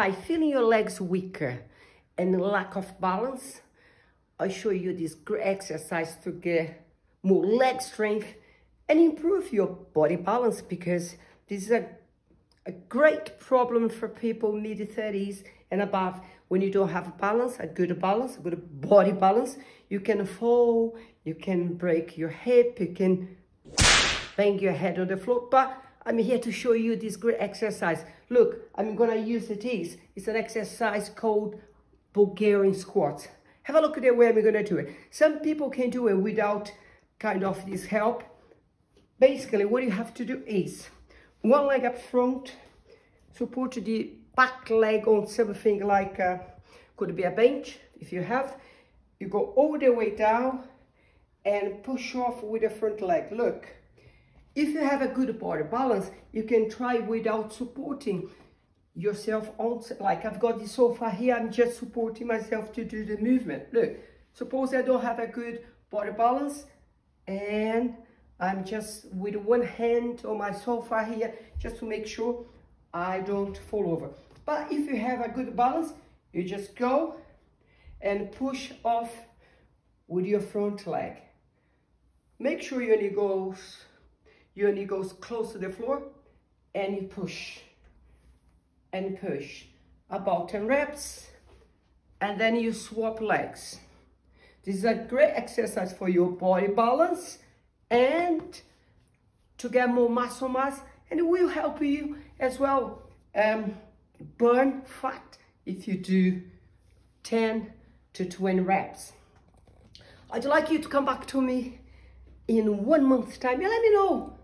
Hi, feeling your legs weaker and lack of balance? I show you this great exercise to get more leg strength and improve your body balance because this is a, a great problem for people mid 30s and above. When you don't have a balance, a good balance, a good body balance, you can fall, you can break your hip, you can bang your head on the floor. But I'm here to show you this great exercise. Look, I'm gonna use it is. It's an exercise called Bulgarian squats. Have a look at the way I'm gonna do it. Some people can do it without kind of this help. Basically, what you have to do is one leg up front, support the back leg on something like, uh, could be a bench if you have. You go all the way down and push off with the front leg. Look, if you have a good body balance, you can try without supporting yourself on, like I've got the sofa here, I'm just supporting myself to do the movement. Look, suppose I don't have a good body balance and I'm just with one hand on my sofa here, just to make sure I don't fall over. But if you have a good balance, you just go and push off with your front leg. Make sure your knee goes your knee goes close to the floor and you push and push about 10 reps and then you swap legs. This is a great exercise for your body balance and to get more muscle mass and it will help you as well um, burn fat if you do 10 to 20 reps. I'd like you to come back to me in one month's time let me know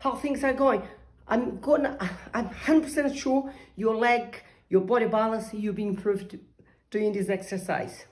how things are going. I'm gonna, I'm 100% sure your leg, your body balance, you'll be improved doing this exercise.